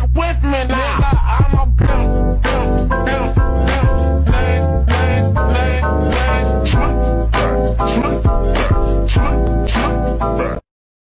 get with me now.